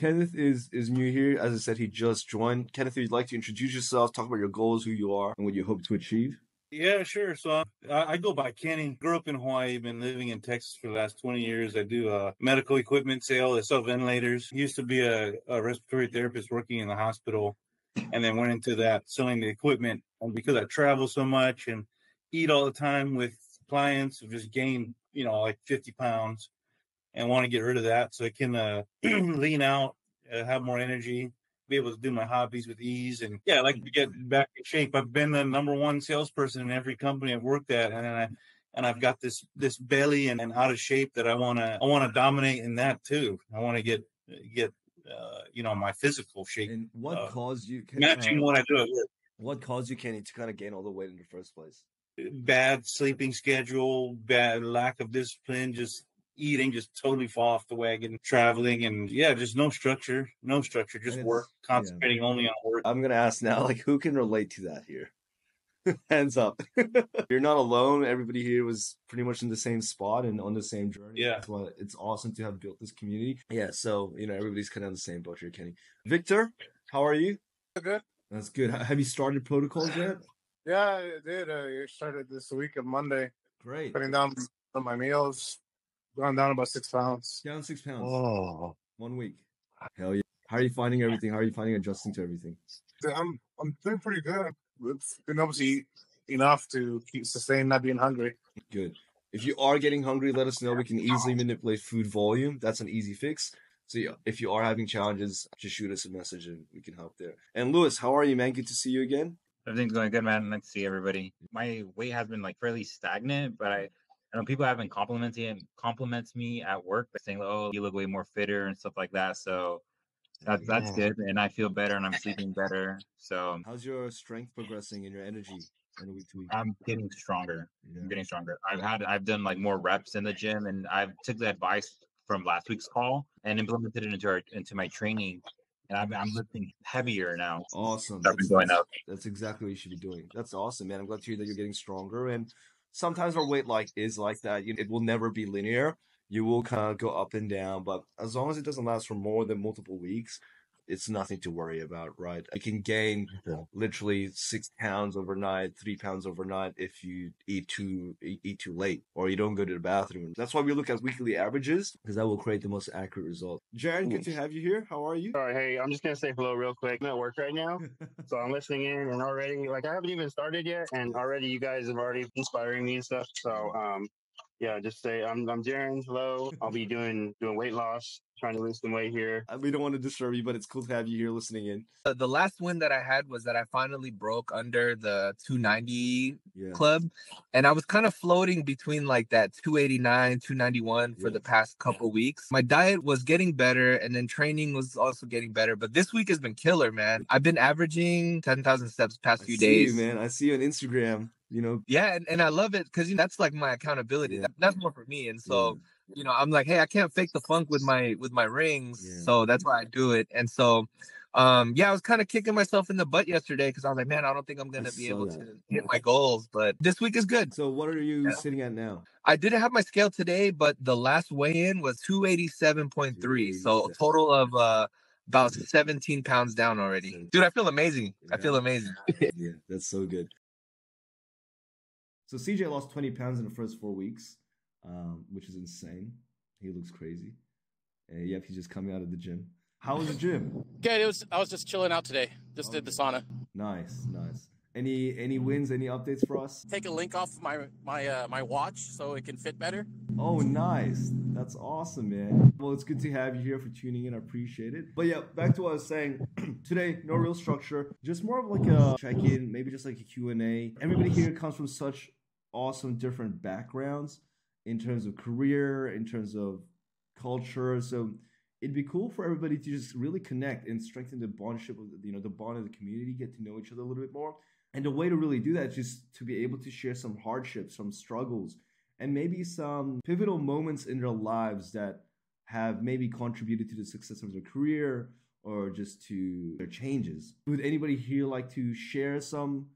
Kenneth is is new here. As I said, he just joined. Kenneth, if you'd like to introduce yourself, talk about your goals, who you are, and what you hope to achieve. Yeah, sure. So I, I go by Kenny. Grew up in Hawaii. Been living in Texas for the last twenty years. I do uh, medical equipment sale. I sell ventilators. Used to be a, a respiratory therapist working in the hospital, and then went into that selling the equipment. And because I travel so much and eat all the time with clients, I've just gained you know like fifty pounds, and want to get rid of that so I can uh, lean out, uh, have more energy, be able to do my hobbies with ease. And yeah, I like to get back in shape. I've been the number one salesperson in every company I've worked at, and I and I've got this this belly and, and out of shape that I want to I want to dominate in that too. I want to get get uh, you know my physical shape. And what uh, caused you matching uh, what I do at work. What caused you, Kenny, to kind of gain all the weight in the first place? Bad sleeping schedule, bad lack of discipline, just eating, just totally fall off the wagon, traveling, and yeah, just no structure, no structure, just work, it's- yeah. concentrating only on work. I'm gonna ask now, like, who can relate to that here? Hands up. You're not alone. Everybody here was pretty much in the same spot and on the same journey. Yeah. That's why it's awesome to have built this community. Yeah, so you know everybody's kind of on the same boat here, Kenny. Victor, how are you? Good. That's good. Have you started protocols yet? Yeah, I did. I started this week on Monday, Great. Putting down on my meals, gone down about six pounds. Down six pounds. Oh, One week. Hell yeah. How are you finding everything? How are you finding adjusting to everything? I'm I'm doing pretty good. It's been able to eat enough to keep sustain not being hungry. Good. If you are getting hungry, let us know. We can easily manipulate food volume. That's an easy fix. So yeah, if you are having challenges, just shoot us a message and we can help there. And Lewis, how are you, man? Good to see you again. everything's going good, man. Nice to see everybody. My weight has been like fairly stagnant, but I, I know people have been complimenting compliments me at work by saying, "Oh, you look way more fitter" and stuff like that. So that's that's good, and I feel better, and I'm sleeping better. So How's your strength progressing and your energy week to week? I'm getting stronger. Yeah. I'm getting stronger. I've had I've done like more reps in the gym, and I've took the advice from last week's call and implemented it into our, into my training, and I'm I'm lifting heavier now. Awesome. I've going up. That's exactly what you should be doing. That's awesome, man. I'm glad to hear that you're getting stronger. And sometimes our weight like is like that. It will never be linear. You will kind of go up and down, but as long as it doesn't last for more than multiple weeks, it's nothing to worry about, right? You can gain Yeah. literally six pounds overnight, three pounds overnight if you eat too eat eat too late or you don't go to the bathroom. That's why we look at weekly averages because that will create the most accurate result. Jared, good to have you here. How are you? All right, hey, I'm just gonna say hello real quick. I'm at work right now, so I'm listening in, and already, like, I haven't even started yet, and already you guys have already been inspiring me and stuff. So, um, yeah, just say I'm I'm Jaren. Hello, I'll be doing doing weight loss, trying to lose some weight here. Uh, We don't want to disturb you, but it's cool to have you here listening in. Uh, the last win that I had was that I finally broke under the 290 Yeah. club, and I was kind of floating between like that 289, 291 for the past couple weeks. My diet was getting better, and then training was also getting better. But this week has been killer, man. I've been averaging 10,000 steps past I few see days. you, man. I see you on Instagram. You know, Yeah, and, and I love it because you know that's like my accountability. Yeah. That, that's more for me, and so yeah. you know i'm like hey i can't fake the funk with my with my rings Yeah. so that's why i do it and so um yeah i was kind of kicking myself in the butt yesterday because i was like man i don't think i'm gonna be able that. to hit my goals but this week is good So what are you sitting at now? i didn't have my scale today but the last weigh-in was 287.3 so a total of uh about 17 pounds down already dude i feel amazing i feel amazing yeah, that's so good. So CJ lost 20 pounds in the first four weeks, um, which is insane. He looks crazy. And yep, he's just coming out of the gym. How was the gym? Good. It was. I was just chilling out today. Just did the sauna. Nice, nice. Any any wins? Any updates for us? Take a link off my my uh, my watch so it can fit better. Oh, nice. That's awesome, man. Well, it's good to have you here for tuning in. I appreciate it. But yeah, back to what I was saying. Today, no real structure. Just more of like a check-in, maybe just like a Q&A. Everybody here comes from such awesome different backgrounds in terms of career, in terms of culture. So it'd be cool for everybody to just really connect and strengthen the bondship of you know the bond of the community, get to know each other a little bit more. And the way to really do that is just to be able to share some hardships, some struggles, and maybe some pivotal moments in their lives that have maybe contributed to the success of their career or just to their changes. Would anybody here like to share some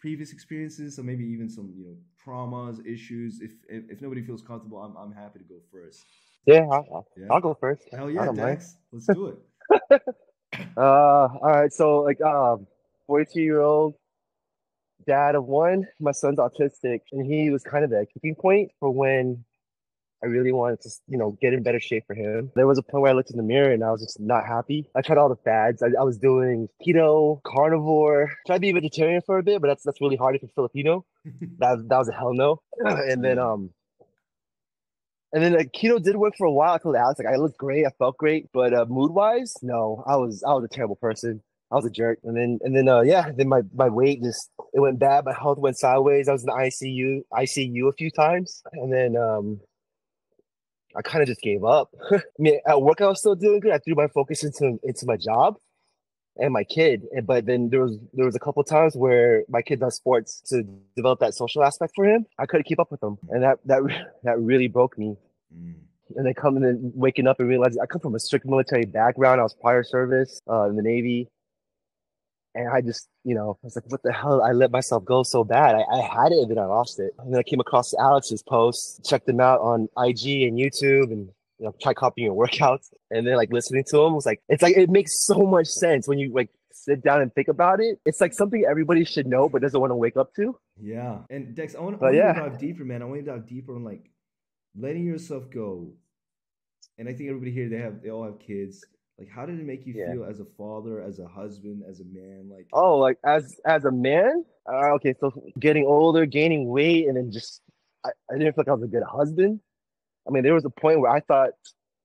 previous experiences or maybe even some you know traumas, issues? If if, if nobody feels comfortable, I'm I'm happy to go first. Yeah, I'll, Yeah. I'll go first. Hell yeah. Dex. Let's do it. uh, all right. So like, um, 42 year old dad of one. My son's autistic, and he was kind of the kicking point for when I really wanted to, you know, get in better shape for him. There was a point where I looked in the mirror and I was just not happy. I tried all the fads. I, I was doing keto, carnivore, tried to be vegetarian for a bit, but that's that's really hard if you're Filipino. that that was a hell no. and then um and then like keto did work for a while. I told Alex like I looked great, I felt great, but uh, mood wise, no, I was I was a terrible person. I was a jerk. And then and then uh yeah, then my my weight just it went bad. My health went sideways. I was in the ICU ICU a few times, and then um I kind of just gave up. I mean, at work I was still doing good. I threw my focus into into my job and my kid. And, but then there was there was a couple times where my kid does sports to develop that social aspect for him. I couldn't keep up with him, and that that that really broke me. Mm. And then coming and waking up and realizing I come from a strict military background. I was prior service uh, in the Navy, and I just you know I was like, what the hell? I let myself go so bad. I, I had it and then I lost it. And then I came across Alex's posts, checked them out on IG and YouTube, and you know, try copying your workouts and then like listening to them was like it's like it makes so much sense when you like sit down and think about it. It's like something everybody should know but doesn't want to wake up to. Yeah. And Dex, I want, I want yeah. to dive deeper, man. I want you to dive deeper on like letting yourself go. And I think everybody here they have they all have kids. Like how did it make you Yeah. feel as a father, as a husband, as a man? Like Oh, like as as a man, uh, okay, so getting older, gaining weight, and then just I, I didn't feel like I was a good husband. I mean, there was a point where I thought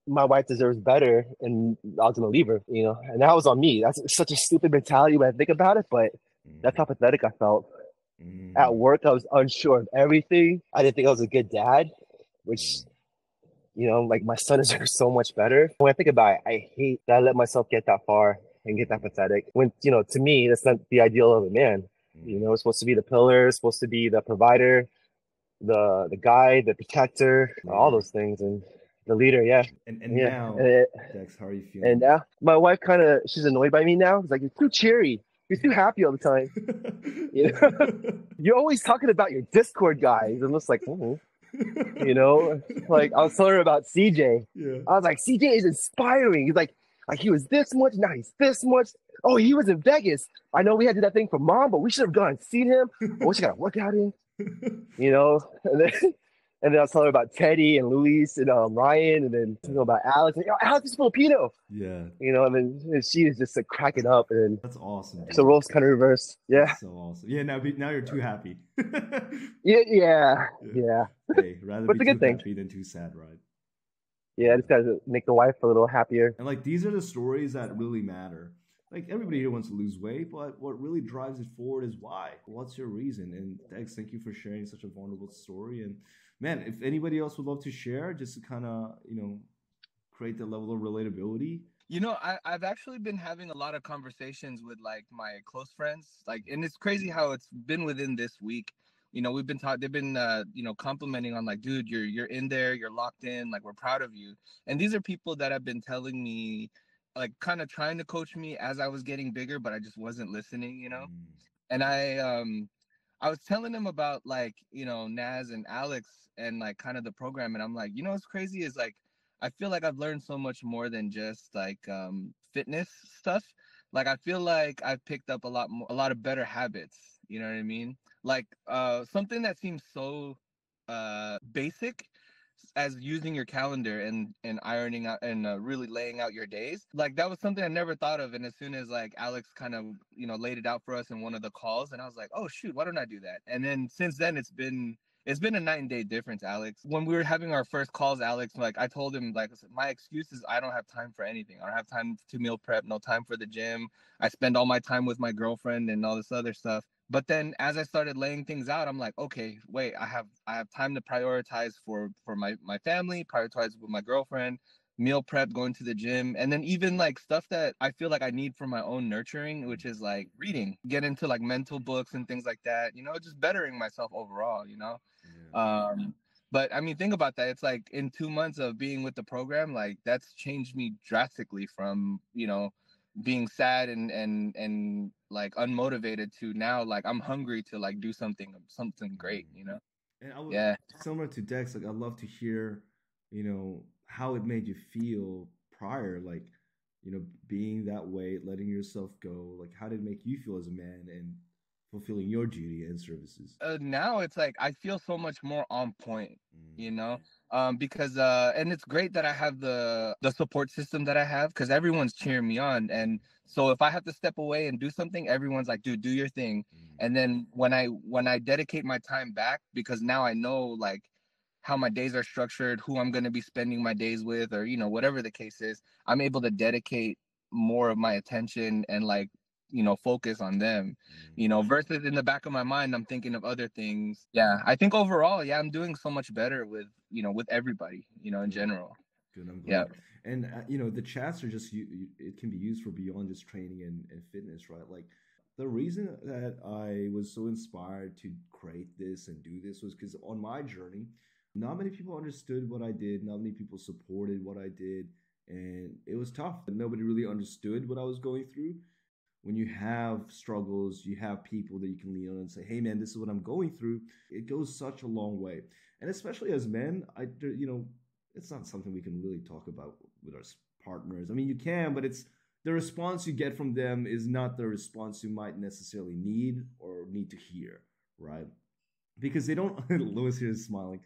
my wife deserves better, and I was gonna leave her, you know, and that was on me. That's such a stupid mentality when I think about it, but that's how pathetic I felt. mm, At work, I was unsure of everything. I didn't think I was a good dad, which, you know, like my son deserves so much better. When I think about it, I hate that I let myself get that far and get that pathetic. When, you know, to me, that's not the ideal of a man. Mm. You know, it's supposed to be the pillar, it's supposed to be the provider, the the guide, the protector, all mm. those things, and the leader. Yeah, and and yeah. now And, it- Dex, how are you feeling? and now my wife kind of she's annoyed by me now. It's like you're too cheery, you're too happy all the time. You know, you're always talking about your Discord guys, and it's like, oh, you know, like I was telling her about CJ. yeah. I was like, CJ is inspiring. He's like, like he was this much, now he's this much. Oh, he was in Vegas. I know we had to do that thing for mom, but we should have gone and seen him. Oh, she got to work out in, you know. And then, and then I was telling her about Teddy and Luis and um, Ryan, and then talking about Alex. And, Yo, Alex is Filipino, yeah. you know. And then and she is just like cracking up, and That's awesome. so dude. roles kind of reversed. Yeah, That's so awesome. Yeah, now be, now you're too happy. yeah, yeah, yeah. hey, rather But be it's a good too thing. happy than too sad, right? Yeah, I just gotta make the wife a little happier. And like these are the stories that really matter. Like everybody here wants to lose weight, but what really drives it forward is why. What's your reason? And Dex, thank you for sharing such a vulnerable story. And man, if anybody else would love to share, just to kind of you know create that level of relatability. You know, I, I've actually been having a lot of conversations with like my close friends, like, and it's crazy how it's been within this week. You know, we've been talking, they've been, uh, you know, complimenting on like, dude, you're you're in there, you're locked in, like, we're proud of you. And these are people that have been telling me, like, kind of trying to coach me as I was getting bigger, but I just wasn't listening, you know. Mm, And I, um, I was telling them about like, you know, Naz and Alex and like kind of the program, and I'm like, you know, what's crazy is like I feel like I've learned so much more than just like um, fitness stuff. Like I feel like I've picked up a lot more, a lot of better habits. You know what I mean? Like uh, something that seems so uh, basic as using your calendar and and ironing out and uh, really laying out your days. Like that was something I never thought of. And as soon as like Alex kind of you know laid it out for us in one of the calls, and I was like, oh shoot, why don't I do that? And then since then, it's been it's been a night and day difference, Alex. When we were having our first calls, Alex, like I told him, like my excuse is I don't have time for anything. I don't have time to meal prep, no time for the gym. I spend all my time with my girlfriend and all this other stuff. But then as I started laying things out, I'm like, okay, wait, I have I have time to prioritize for for my my family, prioritize with my girlfriend, meal prep, going to the gym, and then even like stuff that I feel like I need for my own nurturing, which is like reading, get into like mental books and things like that, you know, just bettering myself overall, you know. yeah. Um, but I mean, think about that. It's like in two months of being with the program, like that's changed me drastically from you know being sad and and and like unmotivated to now like I'm hungry to like do something something great, mm-hmm. you know. And I would, Yeah. similar to Dex, like I'd love to hear, you know, how it made you feel prior. Like, you know, being that way, letting yourself go? Like, how did it make you feel as a man and fulfilling your duty and services? Uh, now it's like I feel so much more on point, you Mm, know, um, because uh, and it's great that I have the the support system that I have because everyone's cheering me on, and so if I have to step away and do something, everyone's like, dude, do your thing, mm, and then when I when I dedicate my time back because now I know like how my days are structured, who I'm going to be spending my days with, or you know whatever the case is, I'm able to dedicate more of my attention and like you know focus on them you know versus in the back of my mind i'm thinking of other things yeah i think overall yeah i'm doing so much better with you know with everybody you know in general Good, I'm glad. Yeah. And uh, you know, the chats are just you, you- it can be used for beyond just training and, and fitness, right? Like the reason that I was so inspired to create this and do this was because on my journey, not many people understood what I did, not many people supported what I did, and it was tough. Nobody really understood what I was going through. When you have struggles, you have people that you can lean on and say, "Hey, man, this is what I'm going through." It goes such a long way, and especially as men, I, you know, it's not something we can really talk about with our partners. I mean, you can, but it's the response you get from them is not the response you might necessarily need or need to hear, right? Because they don't. Lewis here is smiling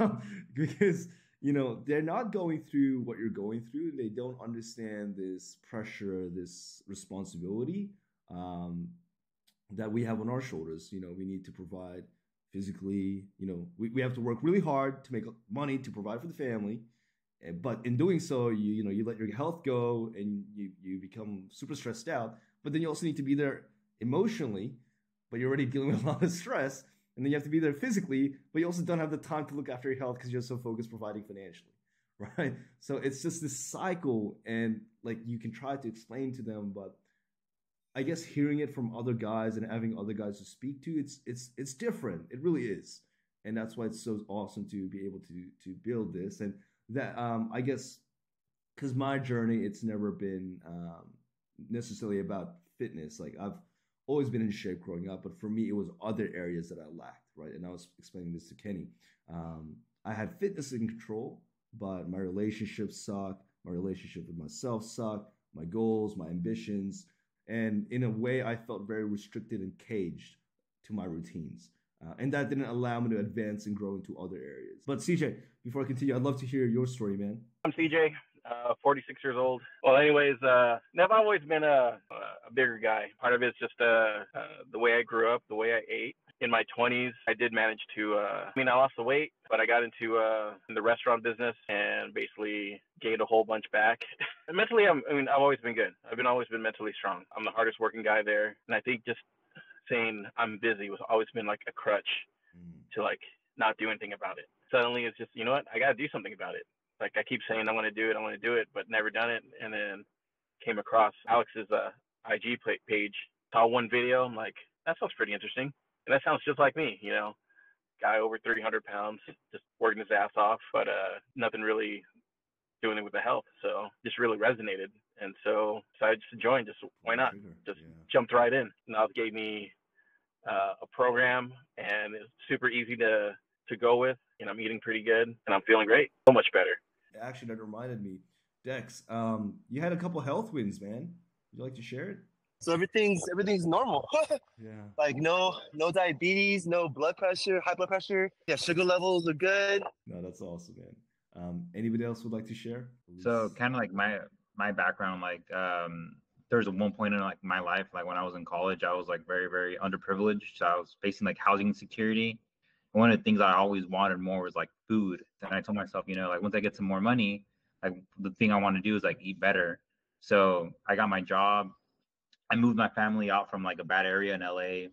because you know they're not going through what you're going through. They don't understand this pressure, this responsibility um, that we have on our shoulders. You know, we need to provide physically. You know, we, we have to work really hard to make money to provide for the family. Eh, But in doing so, you you know you let your health go and you you become super stressed out. But then you also need to be there emotionally, but you're already dealing with a lot of stress, and then you have to be there physically, but you also don't have the time to look after your health because you're so focused providing financially, right? So it's just this cycle, and like you can try to explain to them, but I guess hearing it from other guys and having other guys to speak to, it's it's it's different. It really is, and that's why it's so awesome to be able to to build this. And that um, I guess because my journey, it's never been um, necessarily about fitness. Like I've always been in shape growing up, but for me, it was other areas that I lacked. Right, and I was explaining this to Kenny. Um, I had fitness in control, but my relationships sucked. My relationship with myself sucked. My goals, my ambitions and in a way i felt very restricted and caged to my routines uh, and that didn't allow me to advance and grow into other areas but cj before i continue i'd love to hear your story man I'm CJ, uh, 46 years old. Well, anyways, uh, I've always been a, a bigger guy. Part of it's just uh, uh, the way I grew up, the way I ate. In my 20s, I did manage to. Uh, I mean, I lost the weight, but I got into uh, in the restaurant business and basically gained a whole bunch back. and mentally, I'm, I mean, I've always been good. I've been always been mentally strong. I'm the hardest working guy there, and I think just saying I'm busy was always been like a crutch to like not do anything about it. Suddenly, it's just you know what? I got to do something about it. Like I keep saying I want to do it, I want to do it, but never done it. And then came across Alex's uh, IG page, saw one video. I'm like, that sounds pretty interesting, and that sounds just like me. You know, guy over 300 pounds, just working his ass off, but uh, nothing really doing it with the health. So just really resonated, and so decided just to join. Just why not? Just yeah. jumped right in. Now it gave me uh, a program, and it's super easy to to go with. And I'm eating pretty good, and I'm feeling great. So much better. Actually that reminded me dex um you had a couple health wins man would you like to share it So everything's everything's normal. yeah like no no diabetes, no blood pressure, high blood pressure. Yeah, sugar levels are good. no that's awesome man um anybody else would like to share So kind of like my my background, like um, there was a one point in like my life, like when I was in college, I was like very very underprivileged. So I was facing like housing insecurity. One of the things I always wanted more was like food. And I told myself, you know, like once I get some more money, like the thing I want to do is like eat better. So I got my job. I moved my family out from like a bad area in LA,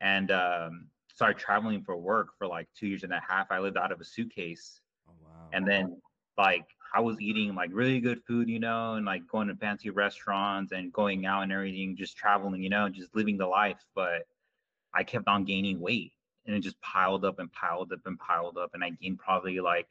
and um, started traveling for work for like two years and a half. I lived out of a suitcase oh wow and then like I was eating like really good food, you know, and like going to fancy restaurants and going out and everything, just traveling, you know, just living the life. But I kept on gaining weight and it just piled up and piled up and piled up. And I gained probably like,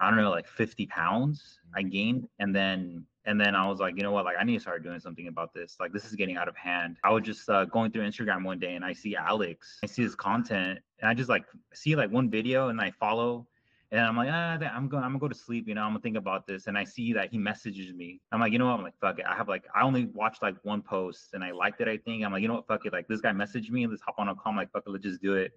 I don't know, like 50 pounds I gained. And then, and then I was like, you know what, like I need to start doing something about this. Like this is getting out of hand. I was just uh, going through Instagram one day and I see Alex, I see his content and I just like see like one video and I follow And I'm like, ah, I'm going, I'm gonna go to sleep. You know, I'm gonna think about this. And I see that he messages me. I'm like, you know what? I'm like, fuck it. I have like, I only watched like one post and I liked it. I think I'm like, you know what? Fuck it. Like this guy messaged me. Let's hop on a call. I'm like, fuck it. Let's just do it.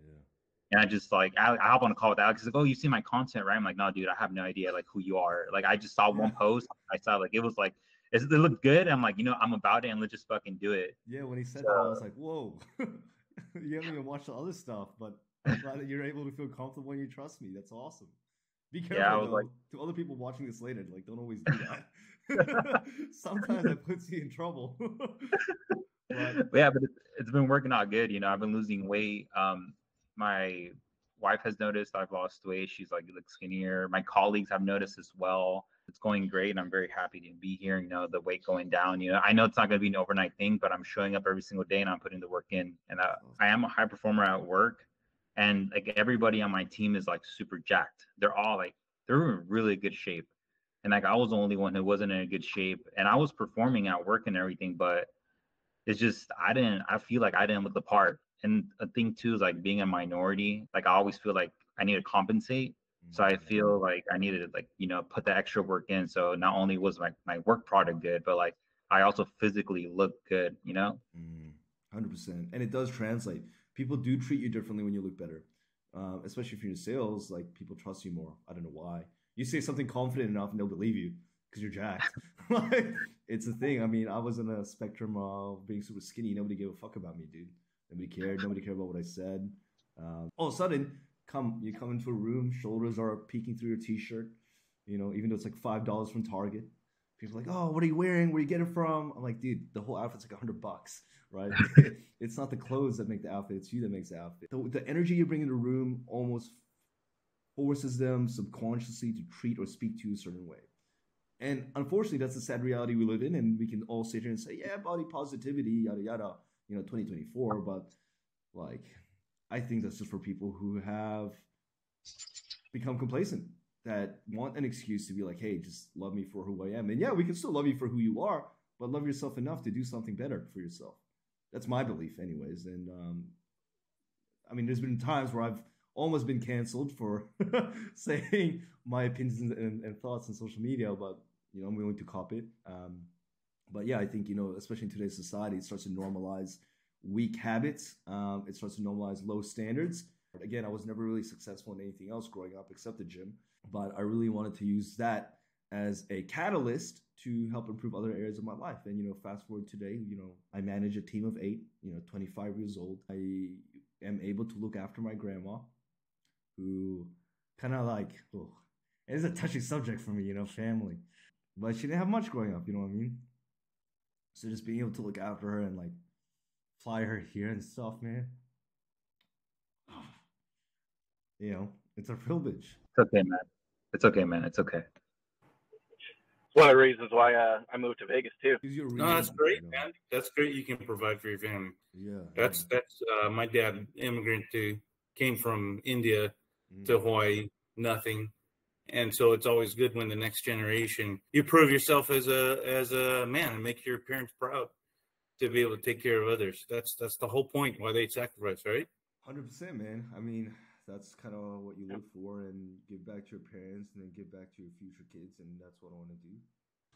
And I just like, I, I hop on a call with Alex. He's like, oh, you see my content, right? I'm like, no, dude, I have no idea like who you are. Like I just saw one post. I saw like it was like, it looked good. I'm like, you know, I'm about it, and let's just fucking do it. Yeah, when he said that, I was like, whoa. you haven't even watched the other stuff, but I'm glad that you're able to feel comfortable and you trust me. That's awesome. Be careful Yeah, though. like- to other people watching this later, like don't always do that. Sometimes that puts you in trouble. but But yeah, but it's, it's been working out good. You know, I've been losing weight. Um, my wife has noticed I've lost weight. She's like, you look skinnier. My colleagues have noticed as well. It's going great, and I'm very happy to be here. You know, the weight going down. You know, I know it's not going to be an overnight thing, but I'm showing up every single day and I'm putting the work in. And I, I am a high performer at work, and like everybody on my team is like super jacked. They're all like they're in really good shape, and like I was the only one who wasn't in a good shape, and I was performing at work and everything, but it's just I didn't I feel like I didn't look the part. And a thing too is like being a minority, like I always feel like I need to compensate. So I feel mm-hmm. like I needed to like, you know, put the extra work in. So not only was my, my work product good, but like I also physically look good, you know? Mm-hmm. Hundred percent, and it does translate. People do treat you differently when you look better, uh, especially if you're in sales. Like people trust you more. I don't know why. You say something confident enough, and they'll believe you because you're jacked. like it's a thing. I mean, I was in a spectrum of being super skinny. Nobody gave a fuck about me, dude. Nobody cared. Nobody cared about what I said. Um, all of a sudden, come you come into a room, shoulders are peeking through your t-shirt. You know, even though it's like five dollars from Target. People are like, oh, what are you wearing? Where you get it from? I'm like, dude, the whole outfit's like a hundred bucks, right? it's not the clothes that make the outfit; it's you that makes the outfit. The, the energy you bring in the room almost forces them subconsciously to treat or speak to you a certain way. And unfortunately, that's the sad reality we live in. And we can all sit here and say, yeah, body positivity, yada yada, you know, 2024. But like, I think that's just for people who have become complacent that want an excuse to be like, hey, just love me for who I am. And yeah, we can still love you for who you are, but love yourself enough to do something better for yourself. That's my belief, anyways. And um, I mean, there's been times where I've almost been canceled for saying my opinions and, and, thoughts on social media, but you know, I'm willing to cop it. Um, but yeah, I think you know, especially in today's society, it starts to normalize weak habits. Um, it starts to normalize low standards. Again, I was never really successful in anything else growing up except the gym, but I really wanted to use that as a catalyst to help improve other areas of my life. And you know, fast forward today, you know, I manage a team of eight. You know, 25 years old. I am able to look after my grandma, who kind of like, oh, it is a touchy subject for me, you know, family. But she didn't have much growing up, you know what I mean? So just being able to look after her and like fly her here and stuff, man. You know, it's a privilege. It's okay, man. It's okay, man. It's okay. It's one of the reasons why uh, I moved to Vegas too. No, that's great, man. That's great. You can provide for your family. Yeah. That's that's uh, my dad, immigrant to came from India Mm. to Hawaii, nothing, and so it's always good when the next generation you prove yourself as a as a man and make your parents proud to be able to take care of others. That's that's the whole point why they sacrifice, right? Hundred percent, man. I mean, that's kind of what you look for, and give back to your parents, and then give back to your future kids, and that's what I want to do.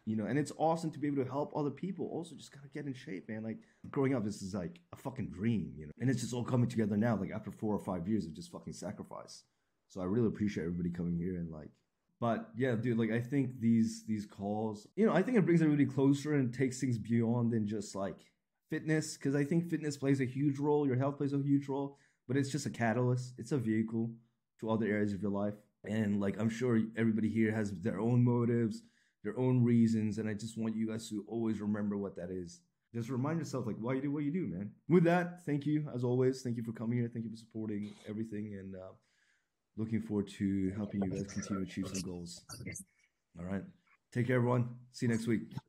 You know, and it's awesome to be able to help other people. Also, just gotta get in shape, man. Like growing up, this is like a fucking dream, you know, and it's just all coming together now. Like after four or five years of just fucking sacrifice. So I really appreciate everybody coming here and like. But yeah, dude, like I think these these calls, you know, I think it brings everybody closer and takes things beyond than just like fitness, because I think fitness plays a huge role. Your health plays a huge role but it's just a catalyst. It's a vehicle to other areas of your life. And like I'm sure everybody here has their own motives, their own reasons, and I just want you guys to always remember what that is. Just remind yourself like why you do what you do, man. With that, thank you as always. Thank you for coming here. Thank you for supporting everything, and uh, looking forward to helping you guys continue to achieve some goals. All right, take care, everyone. See you next week.